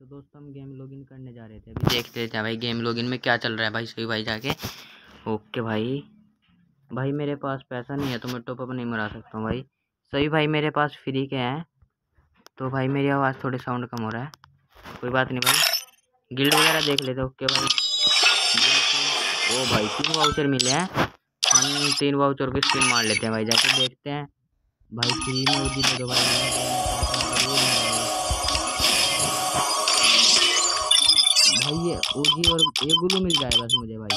तो दोस्तों हम गेम लॉगिन करने जा रहे थे, अभी देखते थे भाई गेम लॉगिन में क्या चल रहा है भाई, सही भाई जाके। ओके भाई। भाई मेरे पास पैसा नहीं है तो मैं टॉपअप नहीं मरा सकता हूँ भाई। सही भाई मेरे पास फ्री के हैं? तो भाई मेरी आवाज़ थोड़ी साउंड कम हो रहा है। कोई बात नहीं भाई। गिल्ड वगैरह देख लेते ओके भाई। ओ भाई, तीन वाउचर मिले हैं। हम तीन वाउचर की स्क्रीन मार लेते हैं भाई, जाके देखते हैं। भाई फ्री में दे दो भाई। ओजी और ये गुलू मिल जाए बस मुझे भाई।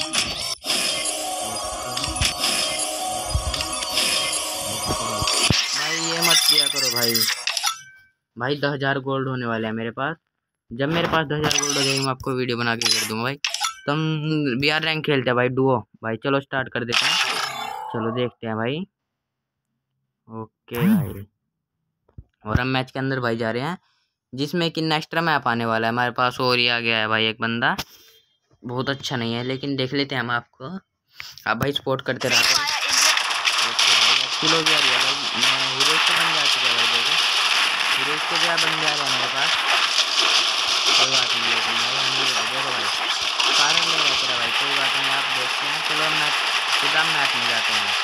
भाई ये मत किया करो भाई। भाई दस हज़ार गोल्ड होने वाले हैं मेरे पास। जब मेरे पास दस हज़ार गोल्ड हो जाएगी, मैं आपको वीडियो बना के कर दूँगा भाई। तो हम बी आर रैंक खेलते हैं भाई डुओ भाई चलो स्टार्ट कर देते हैं। चलो देखते हैं भाई। ओके भाई। और हम मैच के अंदर भाई जा रहे हैं। जिसमें कि नेक्स्ट मैप आने वाला है। हमारे पास और ही आ गया है भाई एक बंदा। बहुत अच्छा नहीं है लेकिन देख लेते हैं हम आपको। आप भाई सपोर्ट करते रहते हैं लोग आ भाई मैं हीरो के बन जा चुका भाई देखो। हीरो के भी बंदे आ रहे हैं मेरे पास? कोई बात नहीं लेकिन भाई हम देखो भाई। सारे लोग रहते हैं भाई कोई बात नहीं आप देखते हैं। चलो मैच सीधा मैच में जाते हैं।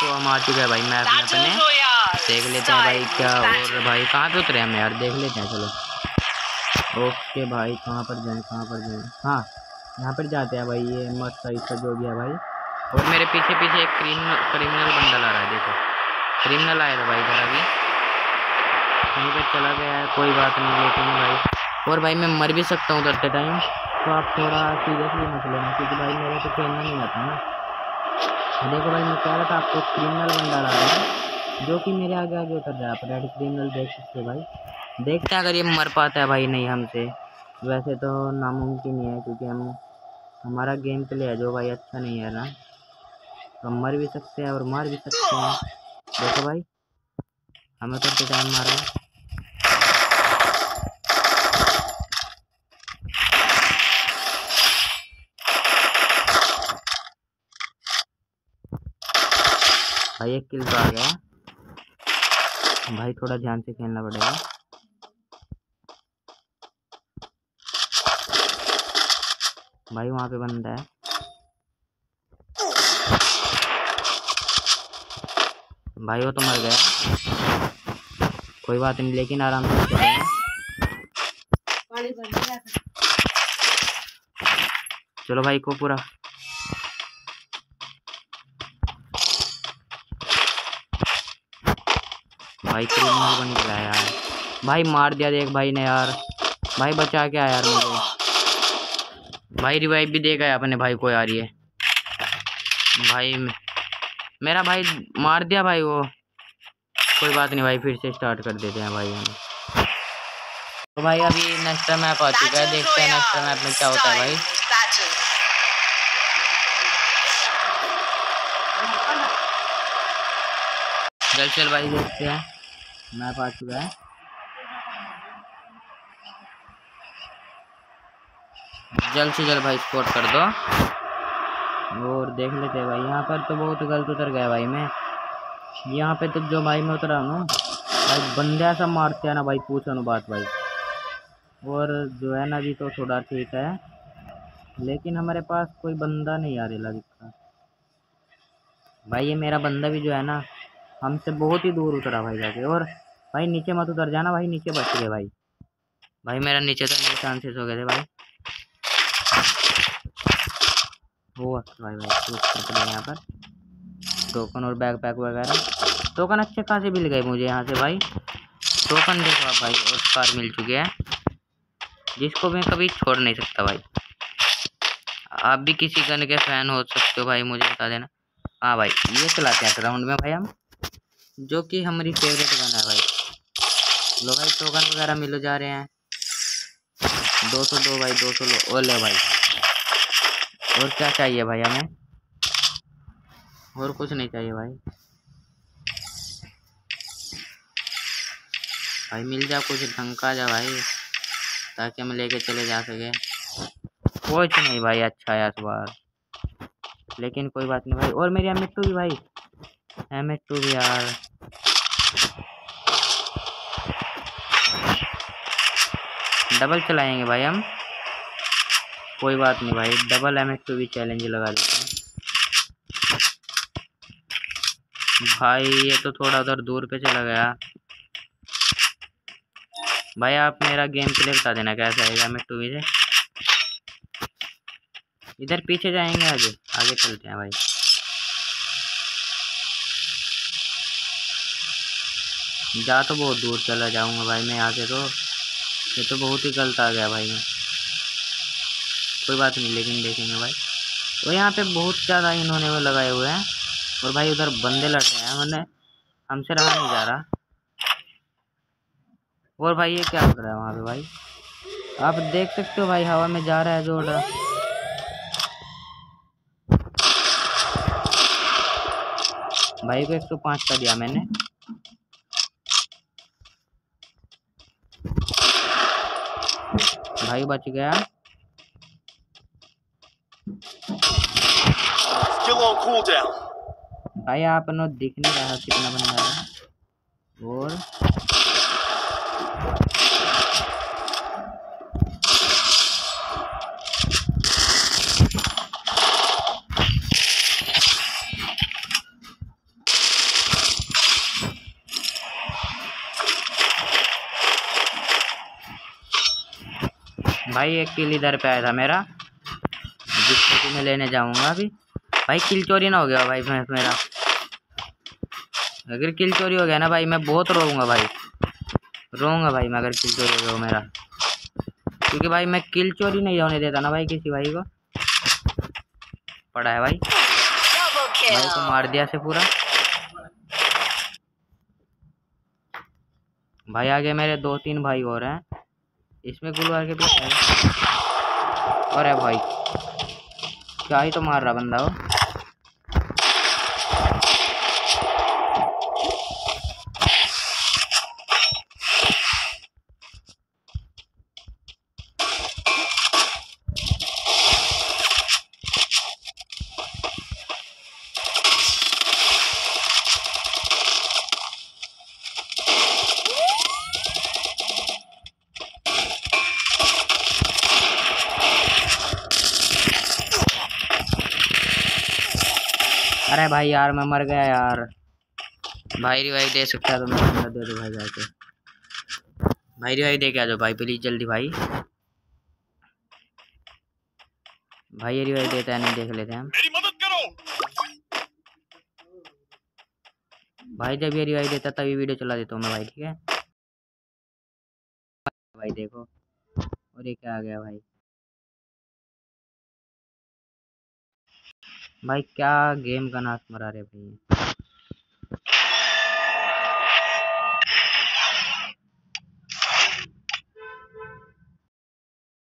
तो हम आ चुके हैं भाई मैच में अपने। देख लेते हैं भाई क्या और भाई कहाँ पे उतरे हम यार? देख लेते हैं चलो। ओके भाई कहाँ पर जाएँ कहाँ पर जाएँ? हाँ यहाँ पर जाते हैं भाई ये मस्त साइज़ का जो भी है भाई। और मेरे पीछे पीछे एक क्रिमिनल क्रिमिनल बंडल आ रहा है देखो। क्रिमिनल आया था भाई इधर अभी। कहीं पर चला गया है कोई बात नहीं लेकिन भाई। और भाई मैं मर भी सकता हूँ उतरते टाइम तो आप थोड़ा सीरियसली मत लेना क्योंकि भाई मेरे तो खेलना नहीं आता ना। देखो भाई मैं कह रहा था आपको क्रिमिनल बंदा आ रहा है। जो कि मेरे आगे आगे उतर रहा है। आप रेड क्रिमिनल देख सकते हो भाई। देखते हैं अगर ये मर पाता है भाई नहीं हमसे। वैसे तो नामुमकिन ही है, क्योंकि हम, हमारा गेम प्ले है जो भाई अच्छा नहीं है ना। तो हम मर भी सकते हैं और मार भी सकते हैं। देखो भाई, हमें करते टाइम मारा भाई एक किल तो आ गया। भाई थोड़ा ध्यान से खेलना पड़ेगा। भाई वहाँ पे बंदा है। भाई वो तो मर गया। कोई बात नहीं लेकिन आराम से चलो भाई को पूरा भाई क्रिमिनल बन गया यार। भाई मार दिया देख भाई ने यार। भाई बचा के आया यार मुझे? भाई रिवाइव भी देगा अपने भाई को यार ये। भाई मेरा भाई मार दिया भाई वो। कोई बात नहीं भाई फिर से स्टार्ट कर देते हैं भाई हम। तो भाई अभी नेक्स्ट मैप आ चुका है देखते हैं नेक्स्ट मैप में क्या होता है भाई। चल चल भाई देखते हैं। मैप आ चुका है। जल्द से जल्द भाई स्पोर्ट कर दो। और देख लेते हैं भाई यहाँ पर तो बहुत गलत उतर गया भाई मैं। यहाँ पे तो जो भाई मैं उतरा हूँ भाई बंदे ऐसा मारते हैं ना भाई पूछो ना बात भाई। और जो है ना जी तो थोड़ा ठीक है। लेकिन हमारे पास कोई बंदा नहीं आ रहा दिखा भाई ये मेरा बंदा भी जो है ना हमसे बहुत ही दूर उतरा भाई जाके। और भाई नीचे मत उतर, जाना भाई नीचे बच गए भाई। भाई मेरा नीचे तो मेरे चांसेस हो गए थे भाई। वो भाई भाई यहाँ पर। टोकन और बैग पैक वगैरह। टोकन अच्छे खासे मिल गए मुझे यहाँ से भाई। टोकन देखो आप भाई, और कार मिल चुके हैं। जिसको मैं कभी छोड़ नहीं सकता भाई। आप भी किसी गन के फ़ैन हो सकते हो भाई, मुझे बता देना। हाँ भाई, ये चलाते हैं राउंड में भाई हम। जो कि हमारी फेवरेट गन है भाई। लो भाई, टोकन वगैरह मिल जा रहे हैं। दो सौ दो भाई, दो सौ लो ले भाई। और क्या चाहिए भाई हमें? और कुछ नहीं चाहिए भाई। भाई, मिल जा कुछ ढंग का जा भाई, ताकि हम लेके चले जा सके। कुछ नहीं भाई अच्छा है इस बार लेकिन कोई बात नहीं भाई। और मेरी एम टू भी भाई। एम टू भी यार। डबल चलाएँगे भाई हम। कोई बात नहीं भाई, डबल एम टू भी चैलेंज लगा देते हैं। भाई ये तो थोड़ा उधर दूर पे चला गया। भाई आप मेरा गेम प्ले बता देना कैसा है एम टू से इधर पीछे जाएँगे आगे आगे चलते हैं भाई। जा तो बहुत दूर चला जाऊँगा भाई मैं यहाँ से तो। ये तो बहुत ही गलत आ गया भाई। कोई बात नहीं, लेकिन देखेंगे भाई। तो यहाँ पे बहुत ज़्यादा इन्होंने वो लगाए हुए हैं। और भाई उधर बंदे लड़ रहे हैं, मैंने हमसे रहा नहीं जा रहा। और भाई ये क्या कर रहा है वहाँ पे भाई? आप देख सकते हो भाई, हवा में जा रहा है जो उड़ा भाई को एक सौ पाँच का दिया मैंने। भाई बच गया। भाई आप दिख नहीं रहा कितना बन रहा है। और भाई, एक किल इधर पे आया था मेरा। जिसको कि मैं लेने जाऊँगा अभी। भाई किल चोरी ना हो गया भाई मेरा। अगर किल चोरी हो गया ना भाई, मैं बहुत रोऊँगा भाई। रोऊँगा भाई मैं अगर किल चोरी हो गया मेरा। क्योंकि भाई, मैं किल चोरी नहीं होने देता ना भाई किसी भाई को। पड़ा है भाई। भाई को मार दिया से पूरा। भाई, आगे मेरे दो तीन भाई और हैं। इसमें गुलवार के पीछे अरे भाई क्या ही तो मार रहा बंदा वो अरे भाई यार मैं मर गया यार। भाई रिवाइव दे सकता है तो मैं दे दो भाई जाके। भाई रिवाइव दे के आ जाओ भाई प्लीज़ जल्दी भाई। भाई ये रिवाइव देता है नहीं देख लेते हम मेरी मदद करो। भाई जब ये रिवाइव देता तभी वीडियो चला देता हूँ मैं भाई ठीक है? भाई देखो और ये क्या आ गया भाई? भाई क्या गेम का नाच मरा रहे भाई?